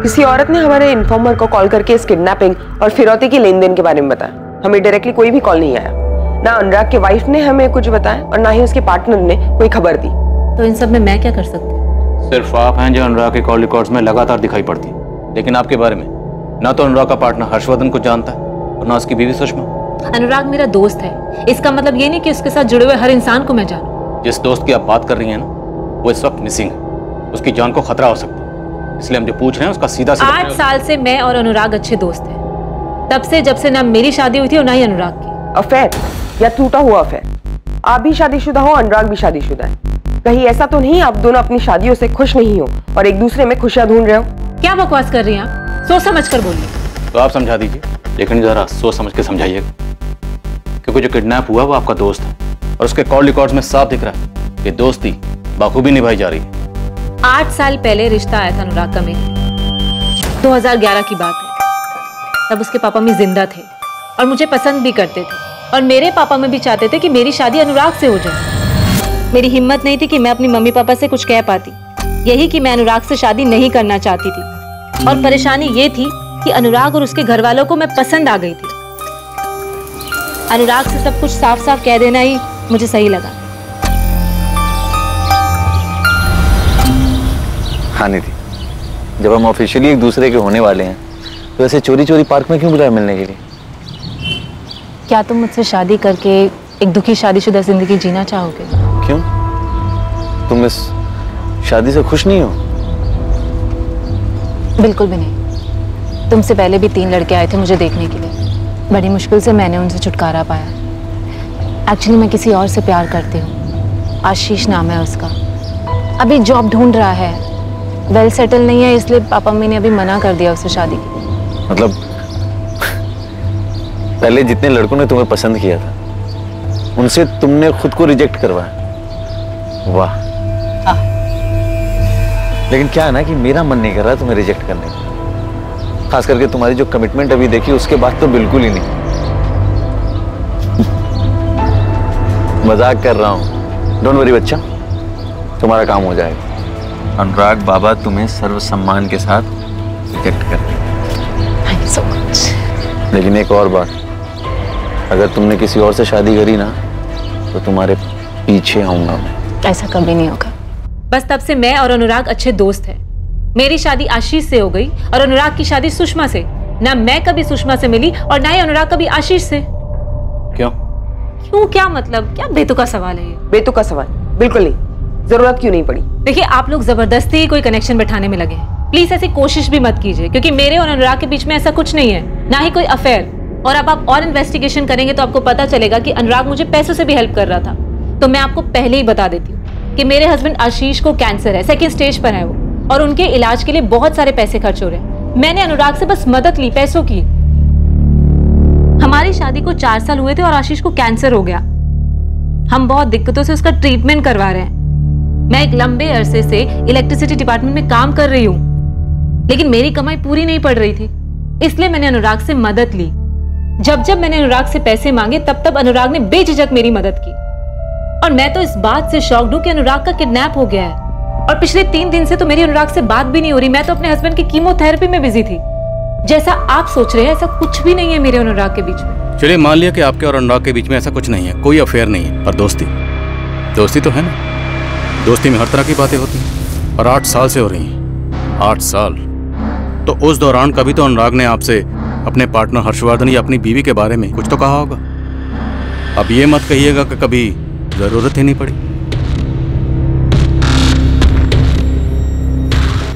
किसी औरत ने हमारे इन्फॉर्मर को कॉल करके इस किडनैपिंग और फिरौती की लेन देन के बारे में बताया। हमें डायरेक्टली कोई भी कॉल नहीं आया। ना अनुराग के वाइफ ने हमें कुछ बताया और ना ही उसके पार्टनर ने कोई खबर दी। तो इन सब में मैं क्या कर सकती हूँ? सिर्फ़ आप हैं जो अनुराग के कॉल रिकॉर्ड्स में लगातार दिखाई पड़ती लेकिन आपके बारे में ना तो अनुराग का पार्टनर हर्षवर्धन को जानता है और ना उसकी बीवी सुषमा। अनुराग मेरा दोस्त है। इसका मतलब ये नहीं कि उसके साथ जुड़े हुए हर इंसान को मैं जानूं। जिस दोस्त की आप बात कर रही हैं ना वो इस वक्त मिसिंग है। उसकी जान को खतरा हो सकता है। इसलिए हम जो पूछ रहे हैं उसका सीधा सीधा आठ साल से मैं और अनुराग अच्छे दोस्त हैं। तब से जब से ना मेरी शादी हुई थी और ना ही अनुराग की। अफेयर या टूटा हुआ अफेयर। आप भी शादीशुदा हो अनुराग भी शादीशुदा है। कहीं ऐसा तो नहीं आप दोनों अपनी शादियों से खुश नहीं हो और एक दूसरे में खुशियाँ ढूंढ रहे हो। क्या बकवास कर रही हैं आप? सोच समझ कर बोलिए। तो आप समझा दीजिए। लेकिन जरा सोच समझ के समझाइएगा क्योंकि जो किडनैप हुआ वो आपका दोस्त है। और उसके कॉल रिकॉर्ड्स में साफ़ दिख रहा है कि दोस्ती बाखूबी निभाई जा रही है। आठ साल पहले रिश्ता आया था अनुराग का मेरे। 2011 की बात है। तब उसके पापा में ज़िंदा थे और मुझे पसंद भी करते थे। और मेरे पापा में भी चाहते थे कि मेरी शादी अनुराग से हो जाए। मेरी हिम्मत नहीं थी कि मैं अपनी मम्मी पापा से कुछ कह पाती। यही कि मैं अनुराग से शादी नहीं करना चाहती थी। और परेशानी ये थी कि अनुराग और उसके घर वालों को मैं पसंद आ गई थी। अनुराग से सब कुछ साफ़ साफ़ कह देना ही मुझे सही लगा। हाँ निधि जब हम ऑफिशियली एक दूसरे के होने वाले हैं तो ऐसे चोरी चोरी पार्क में क्यों बुलाया मिलने के लिए? क्या तुम मुझसे शादी करके एक दुखी शादीशुदा ज़िंदगी जीना चाहोगे? क्यों? तुम इस शादी से खुश नहीं हो? बिल्कुल भी नहीं। तुमसे पहले भी तीन लड़के आए थे मुझे देखने के लिए। बड़ी मुश्किल से मैंने उनसे छुटकारा पाया। एक्चुअली मैं किसी और से प्यार करती हूँ। आशीष नाम है उसका। अभी जॉब ढूंढ रहा है। वेल सेटल नहीं है इसलिए पापा मम्मी ने अभी मना कर दिया उसे शादी की मतलब पहले जितने लड़कों ने तुम्हें पसंद किया था उनसे तुमने खुद को रिजेक्ट करवाया। वाह। लेकिन क्या है ना कि मेरा मन नहीं कर रहा तुम्हें रिजेक्ट करने का। खास करके तुम्हारी जो कमिटमेंट अभी देखी उसके बाद तो बिल्कुल ही नहीं। मज़ाक कर रहा हूँ। डोंट वरी बच्चा तुम्हारा काम हो जाएगा। अनुराग बाबा तुम्हें सर्व सम्मान के साथ रिजेक्ट कर थैंक सो मच लेकिन एक और बात अगर तुमने किसी और से शादी करी ना तो तुम्हारे पीछे आऊँगा मैं। ऐसा कभी नहीं होगा। बस तब से मैं और अनुराग अच्छे दोस्त हैं। मेरी शादी आशीष से हो गई और अनुराग की शादी सुषमा से। ना मैं कभी सुषमा से मिली और ना ही अनुराग कभी आशीष से। क्यों? क्यों? क्या मतलब? क्या बेतुका सवाल है ये? बेतुका सवाल बिल्कुल नहीं। ज़रूरत क्यों नहीं पड़ी? देखिए, आप लोग ज़बरदस्ती कोई कनेक्शन बैठाने में लगे प्लीज़ ऐसी कोशिश भी मत कीजिए, क्योंकि मेरे और अनुराग के बीच में ऐसा कुछ नहीं है, ना ही कोई अफेयर और अब आप और इन्वेस्टिगेशन करेंगे तो आपको पता चलेगा कि अनुराग मुझे पैसों से भी हेल्प कर रहा था। तो मैं आपको पहले ही बता देती हूँ कि मेरे हस्बैंड आशीष को कैंसर है सेकेंड स्टेज पर है वो। और उनके इलाज के लिए बहुत सारे पैसे खर्च हो रहे हैं। मैंने अनुराग से बस मदद ली, पैसों की। हमारी शादी को चार साल हुए थे और आशीष को कैंसर हो गया। हम बहुत दिक्कतों से उसका ट्रीटमेंट करवा रहे हैं। मैं एक लंबे अरसे से इलेक्ट्रिसिटी डिपार्टमेंट में काम कर रही हूँ। लेकिन मेरी कमाई पूरी नहीं पड़ रही थी। इसलिए मैंने अनुराग से मदद ली। जब जब मैंने अनुराग से पैसे मांगे, तब तब अनुराग ने बेझिझक मेरी मदद की। और मैं तो इस बात से शॉक्ड हूँ कि अनुराग का किडनैप हो गया है। और पिछले तीन दिन से तो मेरी अनुराग से बात भी नहीं हो रही। मैं तो अपने हस्बैंड की कीमोथेरेपी में बिज़ी थी। जैसा आप सोच रहे हैं, ऐसा कुछ भी नहीं है मेरे अनुराग के बीच में। चलिए मान लिया कि आपके और अनुराग के बीच में ऐसा कुछ नहीं है। कोई अफेयर नहीं है। पर दोस्ती। दोस्ती तो है ना। दोस्ती में हर तरह की बातें होती हैं और आठ साल से हो रही हैं। आठ साल। तो उस दौरान कभी तो अनुराग ने आपसे अपने पार्टनर हर्षवर्धन या अपनी बीवी के बारे में कुछ तो कहा होगा। अब ये मत कहिएगा कि कभी ज़रूरत ही नहीं पड़ी।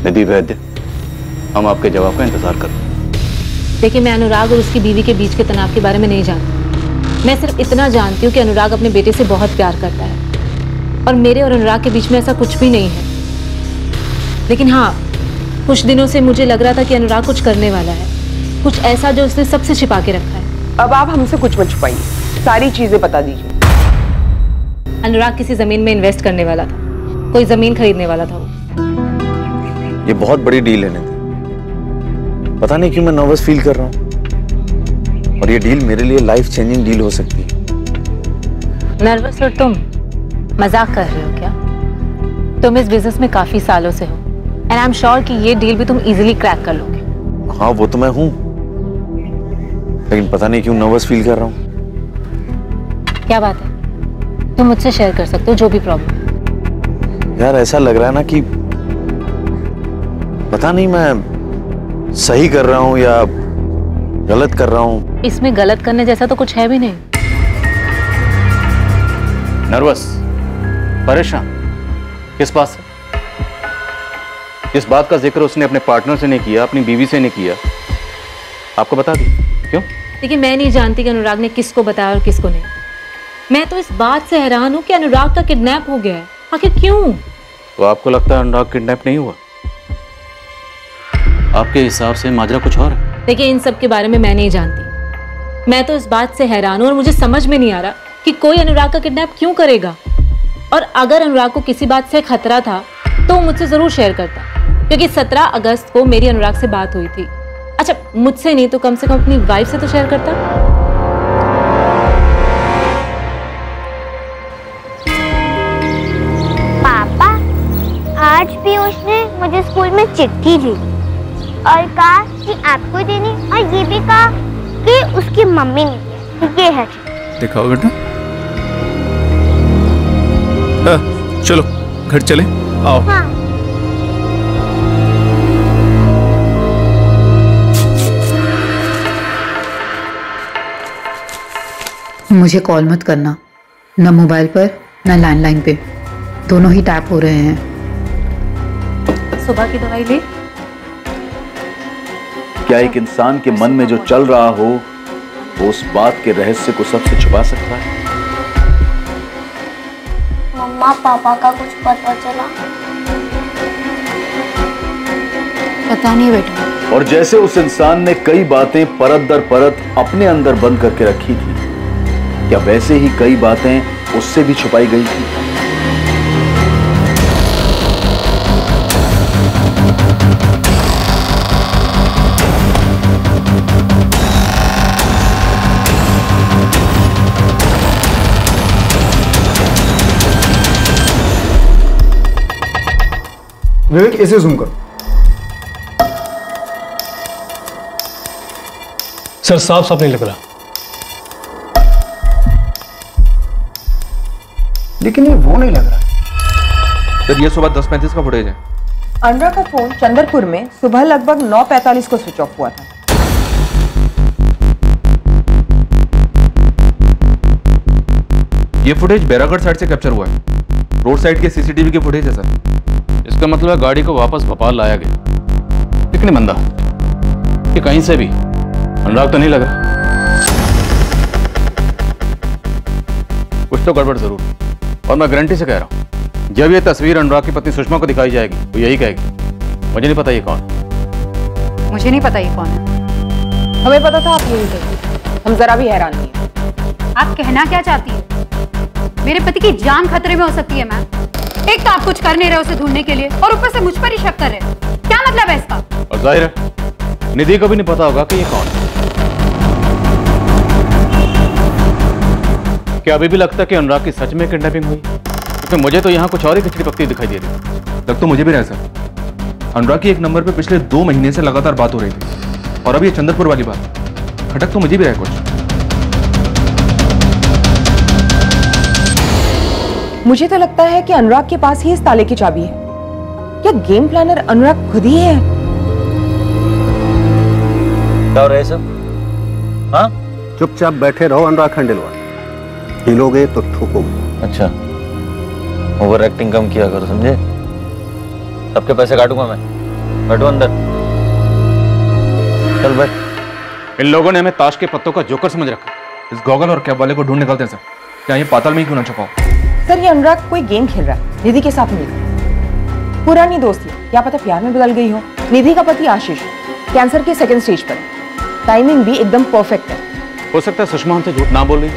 निधि वैद्य हम आपके जवाब का इंतज़ार कर देखिए मैं अनुराग और उसकी बीवी के बीच के तनाव के बारे में नहीं जानती। मैं सिर्फ़ इतना जानती हूँ कि अनुराग अपने बेटे से बहुत प्यार करता है। और मेरे और अनुराग के बीच में ऐसा कुछ भी नहीं है। लेकिन हाँ कुछ दिनों से मुझे लग रहा था कि अनुराग कुछ करने वाला है। कुछ ऐसा जो उसने सबसे छिपा के रखा है। अब आप हमसे कुछ मत छुपाइए। सारी चीज़ें बता दीजिए। अनुराग किसी ज़मीन में इन्वेस्ट करने वाला था। कोई ज़मीन खरीदने वाला था वो। ये बहुत बड़ी डील है निधि पता नहीं क्यों मैं नर्वस फील कर रहा हूँ। और ये डील मेरे लिए लाइफ चेंजिंग डील हो सकती है। नर्वस और तुम? मज़ाक कर रहे हो क्या? तुम इस बिज़नेस में काफ़ी सालों से हो एंड आई एम श्योर कि ये डील भी तुम इजीली क्रैक कर लोगे। हाँ वो तो मैं हूँ। लेकिन पता नहीं क्यों नर्वस फील कर रहा हूँ। क्या बात है? तुम मुझसे शेयर कर सकते हो जो भी प्रॉब्लम यार ऐसा लग रहा है ना कि पता नहीं मैं सही कर रहा हूँ या गलत कर रहा हूँ। इसमें गलत करने जैसा तो कुछ है भी नहीं। नर्वस परेशान। किस बात से? इस बात का ज़िक्र उसने अपने पार्टनर से नहीं किया अपनी बीवी से नहीं किया? आपको बता दी। क्यों? देखिए मैं नहीं जानती कि अनुराग ने किसको बताया और किसको नहीं। मैं तो इस बात से हैरान हूँ कि अनुराग का किडनैप हो गया है। आखिर क्यों? तो आपको लगता है अनुराग किडनैप नहीं हुआ? आपके हिसाब से माजरा कुछ और है? देखिए इन सब के बारे में मैं नहीं जानती। मैं तो इस बात से हैरान हूँ और मुझे समझ में नहीं आ रहा कि कोई अनुराग का किडनैप क्यों करेगा। और अगर अनुराग को किसी बात से खतरा था तो मुझसे ज़रूर शेयर करता। क्योंकि 17 अगस्त को मेरी अनुराग से बात हुई थी। अच्छा मुझसे नहीं तो कम से कम अपनी वाइफ से तो शेयर करता। पापा आज भी उसने मुझे स्कूल में चिट्ठी दी और कहा कि आपको देनी और ये भी कहा कि उसकी मम्मी ने ये है। दिखाओ बेटा। हाँ, चलो घर चले। आओ। हाँ। मुझे कॉल मत करना। न मोबाइल पर न लैंडलाइन पे। दोनों ही टैप हो रहे हैं। सुबह की दवाई ले। क्या एक इंसान के मन में जो चल रहा हो वो उस बात के रहस्य को सबसे छुपा सकता है? मम्मा पापा का कुछ पता चला। पता नहीं बेटा। और जैसे उस इंसान ने कई बातें परत दर परत अपने अंदर बंद करके रखी थी क्या वैसे ही कई बातें उससे भी छुपाई गई थी। विवेक इसे जूम करो। सर साफ़ साफ़ नहीं लग रहा। लेकिन ये वो नहीं लग रहा। सर ये सुबह दस पैंतीस का फुटेज है। अनुराग का फ़ोन चंद्रपुर में सुबह लगभग 9:45 को स्विच ऑफ़ हुआ था। ये फुटेज बैरागढ़ साइड से कैप्चर हुआ है। रोड साइड के सीसीटीवी की फुटेज है सर। इसका मतलब है गाड़ी को वापस भोपाल लाया गया। लेकिन बंदा ये कहीं से भी। अनुराग तो नहीं लग। रहा कुछ तो गड़बड़ ज़रूर। और मैं गारंटी से कह रहा हूँ, जब ये तस्वीर अनुराग की पत्नी सुषमा को दिखाई जाएगी, वो यही कहेगी। मुझे नहीं पता ये कौन मुझे नहीं पता ये कौन है। हमें पता था आप यही कहेंगे हम जरा भी हैरान नहीं आप कहना क्या चाहती है? मेरे पति की जान खतरे में हो सकती है, मैम। एक तो आप कुछ कर नहीं रहे उसे ढूँढने के लिए और ऊपर से मुझ पर ही शक कर रहे हैं। क्या मतलब है इसका? और ज़ाहिर है निधि को भी नहीं पता होगा कि ये कौन है। क्या अभी भी लगता है कि अनुराग की सच में किडनैपिंग हुई? क्योंकि मुझे तो यहाँ कुछ और ही खिचड़ी पकती दिखाई दे रही तब तो मुझे भी रहा सर। अनुराग की एक नंबर पे पिछले दो महीने से लगातार बात हो रही थी। और अब ये चंद्रपुर वाली बात। खटक तो मुझे भी रहा है कुछ। मुझे तो लगता है कि अनुराग के पास ही इस ताले की चाबी है। क्या गेम प्लानर अनुराग खुद ही है? क्या हो रहा है सब? हाँ? चुपचाप बैठे रहो अनुराग खंडेलवाल। हिलोगे तो ठोकोगे अच्छा। ओवर एक्टिंग कम किया करो समझे? सबके पैसे काटूँगा मैं। बैठो अंदर। चल बैठ। इन लोगों ने हमें ताश के पत्तों का जोकर समझ रखा। इस गॉगल और कैब वाले को ढूंढ निकालते हैं सर। क्या ये पाताल में ही क्यों ना छुपाओ? सर ये अनुराग कोई गेम खेल रहा है। निधि के साथ मिलकर पुरानी दोस्ती क्या पता प्यार में बदल गई हो। निधि का पति आशीष कैंसर के सेकंड स्टेज पर टाइमिंग भी एकदम परफेक्ट है। हो सकता है सुषमा हमसे झूठ ना बोल। रही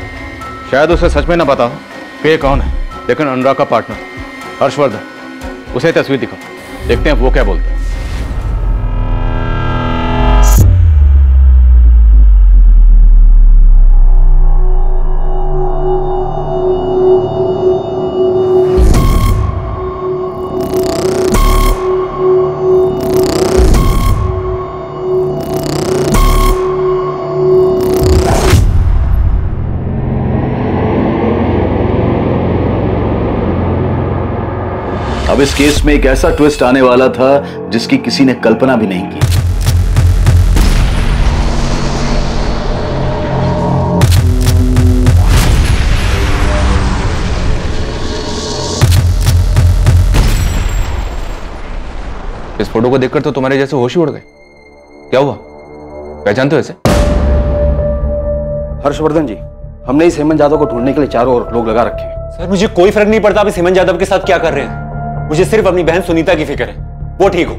शायद उसे सच में ना पता हो। कि ये कौन है? लेकिन अनुराग का पार्टनर हर्षवर्धन उसे तस्वीर दिखाओ। देखते हैं वो क्या बोलता है। अब इस केस में एक ऐसा ट्विस्ट आने वाला था जिसकी किसी ने कल्पना भी नहीं की। इस फ़ोटो को देखकर तो तुम्हारे जैसे होश ही उड़ गए। क्या हुआ? पहचानते हो इसे? हर्षवर्धन जी हमने इस हेमंत यादव को ढूँढने के लिए चारों ओर लोग लगा रखे हैं। सर मुझे कोई फ़र्क नहीं पड़ता आप इस हेमंत यादव के साथ क्या कर रहे हैं। मुझे सिर्फ़ अपनी बहन सुनीता की फ़िक्र है। वो ठीक हो।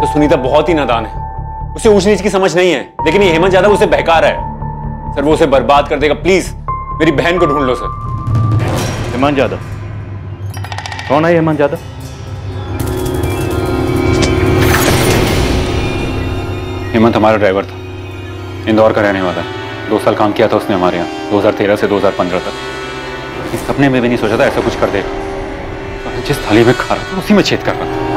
तो सुनीता बहुत ही नादान है। उसे ऊंच नीच की समझ नहीं है लेकिन ये हेमंत यादव उसे बहका रहा है। सर वो उसे बर्बाद कर देगा। प्लीज़ मेरी बहन को ढूंढ लो सर। हेमंत यादव। कौन है हेमंत यादव? हेमंत हमारा ड्राइवर था। इंदौर का रहने वाला। दो साल काम किया था उसने हमारे यहाँ। 2013 से 2015 तक। इस सपने में भी नहीं सोचा था ऐसा कुछ कर देगा जिस थाली में खा रहा था, उसी में छेद कर रहा था।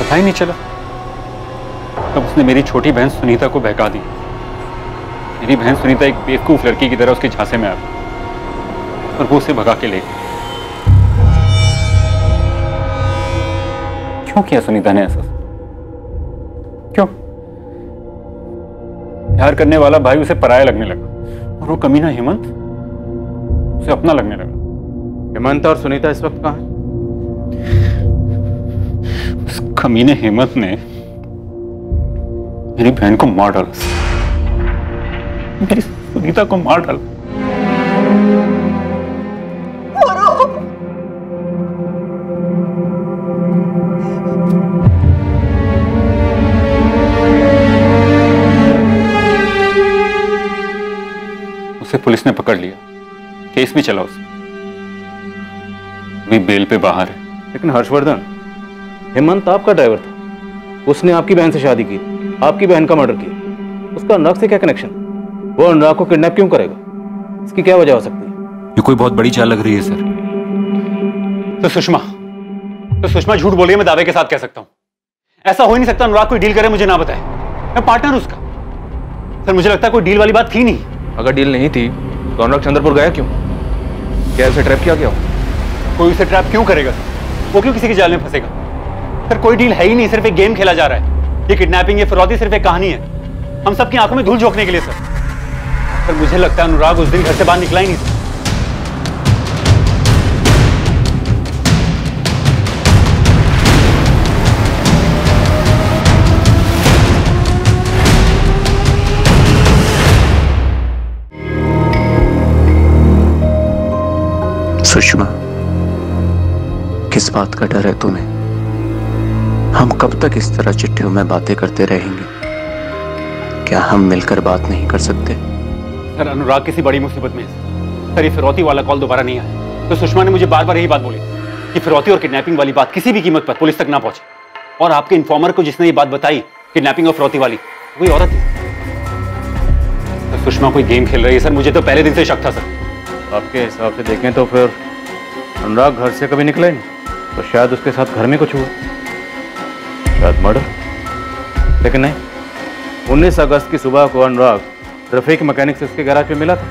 पता ही नहीं चला। तब उसने मेरी छोटी बहन सुनीता को बहका दी। मेरी बहन सुनीता एक बेवकूफ़ लड़की की तरह उसके झांसे में आ गई और वो उसे भगा के ले गई। क्यों किया सुनीता ने ऐसा? क्यों? प्यार करने वाला भाई उसे पराया लगने लगा और वो कमीना हेमंत उसे अपना लगने लगा। हेमंत और सुनीता इस वक्त कहाँ उस कमीने हेमंत ने मेरी बहन को मार डाला। मेरी सुनीता को मार डाला। उसे पुलिस ने पकड़ लिया। केस भी चला उसे अभी बेल पे बाहर है। लेकिन हर्षवर्धन हेमंत आपका ड्राइवर था। उसने आपकी बहन से शादी की आपकी बहन का मर्डर किया। उसका अनुराग से क्या कनेक्शन? वो अनुराग को किडनैप क्यों करेगा? इसकी क्या वजह हो सकती है? ये कोई बहुत बड़ी चाल लग रही है सर। तो सुषमा तो सुषमा झूठ बोलिए मैं दावे के साथ कह सकता हूँ। ऐसा हो ही नहीं सकता अनुराग कोई डील करे मुझे ना बताए। मैं पार्टनर हूँ उसका। सर मुझे लगता है कोई डील वाली बात थी नहीं। अगर डील नहीं थी तो अनुराग चंद्रपुर गया क्यों? क्या उसे ट्रैप किया क्या? कोई उसे ट्रैप क्यों करेगा? सर वो क्यों किसी के जाल में फंसेगा? सर कोई डील है ही नहीं, सिर्फ़ एक गेम खेला जा रहा है। ये किडनैपिंग ये फिरौती सिर्फ़ एक कहानी है। हम सबकी आँखों में धूल झोंकने के लिए सर सर मुझे लगता है अनुराग उस दिन घर से बाहर निकला ही नहीं सर सुषमा। किस बात का डर है तुम्हें? हम कब तक इस तरह चिट्ठियों में बातें करते रहेंगे? क्या हम मिलकर बात नहीं कर सकते? सर अनुराग किसी बड़ी मुसीबत में है। सर ये फिरौती वाला कॉल दोबारा नहीं आया। तो सुषमा ने मुझे बार बार यही बात बोली कि फिरौती और किडनैपिंग वाली बात किसी भी कीमत पर पुलिस तक ना पहुँचे। और आपके इन्फॉर्मर को जिसने ये बात बताई किडनैपिंग और फिरौती वाली वही औरत थी सर सुषमा कोई गेम खेल रही है? सर मुझे तो पहले दिन से शक था सर। आपके हिसाब से देखें तो फिर अनुराग घर से कभी निकले नहीं। तो शायद उसके साथ घर में कुछ हुआ। शायद मर्डर। लेकिन नहीं 19 अगस्त की सुबह को अनुराग रफीक मैकेनिक से उसके गैराज पे मिला था।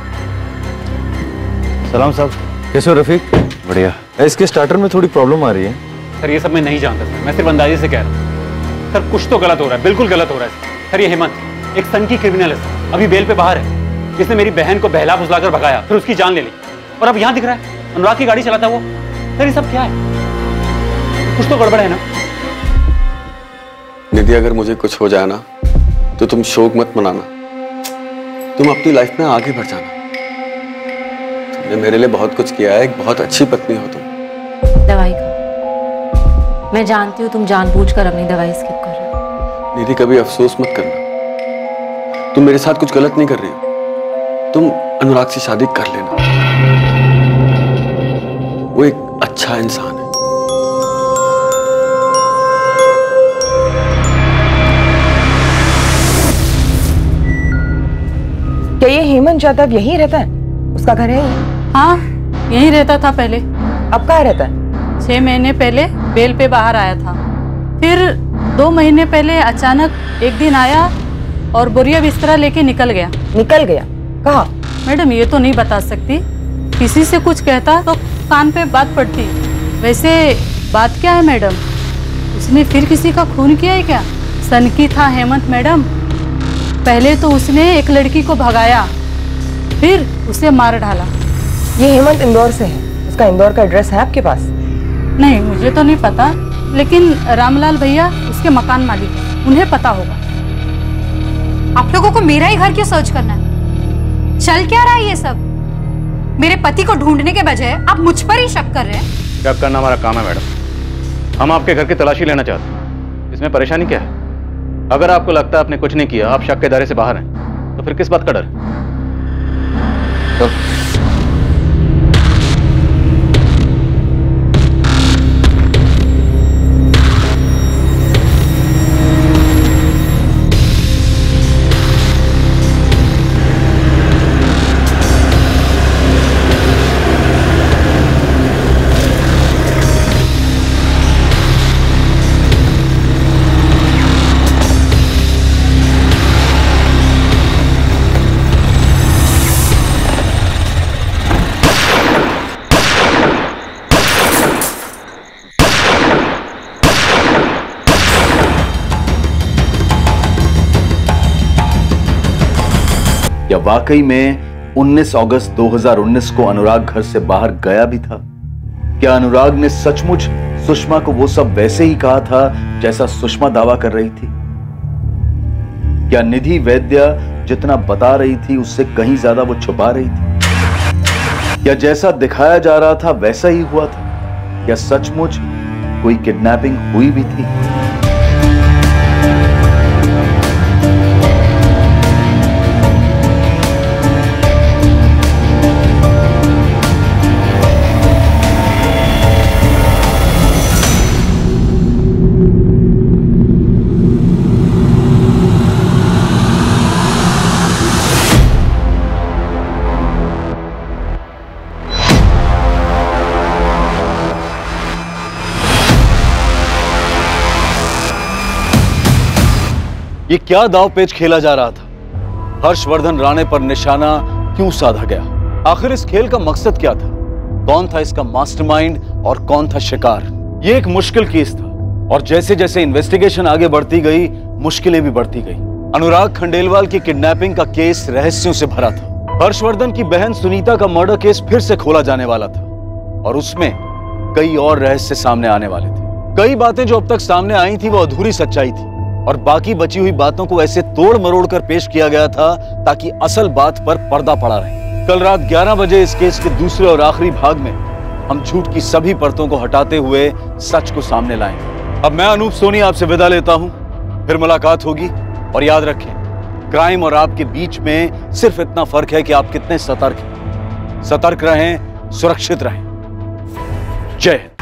सलाम साहब। कैसे हो रफीक? बढ़िया। इसके स्टार्टर में थोड़ी प्रॉब्लम आ रही है। सर ये सब मैं नहीं जानता सर। मैं सिर्फ़ अंदाजे से कह रहा हूँ। सर कुछ तो गलत हो रहा है बिल्कुल गलत हो रहा है सर। ये हेमंत एक सन की क्रिमिनल है सर। अभी बेल पे बाहर है। जिसने मेरी बहन को बहला फुसलाकर भगाया फिर उसकी जान ले ली। और अब यहाँ दिख रहा है अनुराग की गाड़ी चलाता वो सर ये सब क्या है? कुछ तो गड़बड़ है ना। निधि अगर मुझे कुछ हो जाए ना तो तुम शोक मत मनाना। तुम अपनी लाइफ में आगे बढ़ जाना। तुमने मेरे लिए बहुत कुछ किया है एक बहुत अच्छी पत्नी हो तुम। दवाई का मैं जानती हूँ तुम जानबूझकर अपनी दवाई स्किप कर रहे हो। निधि कभी अफसोस मत करना। तुम मेरे साथ कुछ गलत नहीं कर रही हो। तुम अनुराग से शादी कर लेना। वो एक अच्छा इंसान। क्या ये हेमंत जादव यही रहता है? उसका घर है? हाँ यहीं रहता था पहले। अब कहाँ रहता है? छह महीने पहले बेल पे बाहर आया था। फिर दो महीने पहले अचानक एक दिन आया और बोरिया बिस्तरा लेके निकल गया। निकल गया? कहा? मैडम ये तो नहीं बता सकती। किसी से कुछ कहता तो कान पे बात पड़ती। वैसे बात क्या है मैडम? उसने फिर किसी का खून किया है क्या? सनकी था हेमंत मैडम। पहले तो उसने एक लड़की को भगाया फिर उसे मार डाला। ये हेमंत इंदौर से है। उसका इंदौर का एड्रेस है आपके पास? नहीं मुझे तो नहीं पता लेकिन रामलाल भैया उसके मकान मालिक हैं, उन्हें पता होगा। आप लोगों को मेरा ही घर क्यों सर्च करना है? चल क्या रहा है ये सब? मेरे पति को ढूँढने के बजाय आप मुझ पर ही शक कर रहे हैं। शक करना हमारा काम है मैडम। हम आपके घर की तलाशी लेना चाहते हैं। इसमें परेशानी क्या है? अगर आपको लगता है आपने कुछ नहीं किया, आप शक के दायरे से बाहर हैं तो फिर किस बात का डर? तो या वाकई में 19 अगस्त 2019 को अनुराग घर से बाहर गया भी था? क्या अनुराग ने सचमुच सुषमा को वो सब वैसे ही कहा था जैसा सुषमा दावा कर रही थी? क्या निधि वैद्य जितना बता रही थी उससे कहीं ज़्यादा वो छुपा रही थी? क्या जैसा दिखाया जा रहा था वैसा ही हुआ था? क्या सचमुच कोई किडनैपिंग हुई भी थी? ये क्या दाव पेच खेला जा रहा था? हर्षवर्धन राणे पर निशाना क्यों साधा गया? आखिर इस खेल का मकसद क्या था? कौन था इसका मास्टरमाइंड और कौन था शिकार? ये एक मुश्किल केस था, और जैसे जैसे इन्वेस्टिगेशन आगे बढ़ती गई, मुश्किलें भी बढ़ती गई। अनुराग खंडेलवाल की किडनैपिंग का केस रहस्यों से भरा था। हर्षवर्धन की बहन सुनीता का मर्डर केस फिर से खोला जाने वाला था, और उसमें कई और रहस्य सामने आने वाले थे। कई बातें जो अब तक सामने आई थी, वो अधूरी सच्चाई थी। और बाकी बची हुई बातों को ऐसे तोड़ मरोड़ कर पेश किया गया था ताकि असल बात पर पर्दा पड़ा रहे। कल रात 11 बजे इस केस के दूसरे और आखिरी भाग में हम झूठ की सभी परतों को हटाते हुए सच को सामने लाएँ अब मैं अनूप सोनी आपसे विदा लेता हूँ। फिर मुलाकात होगी और याद रखें, क्राइम और आपके बीच में सिर्फ़ इतना फ़र्क है कि आप कितने सतर्क हैं। सतर्क रहें, सुरक्षित रहें। जय हिंद।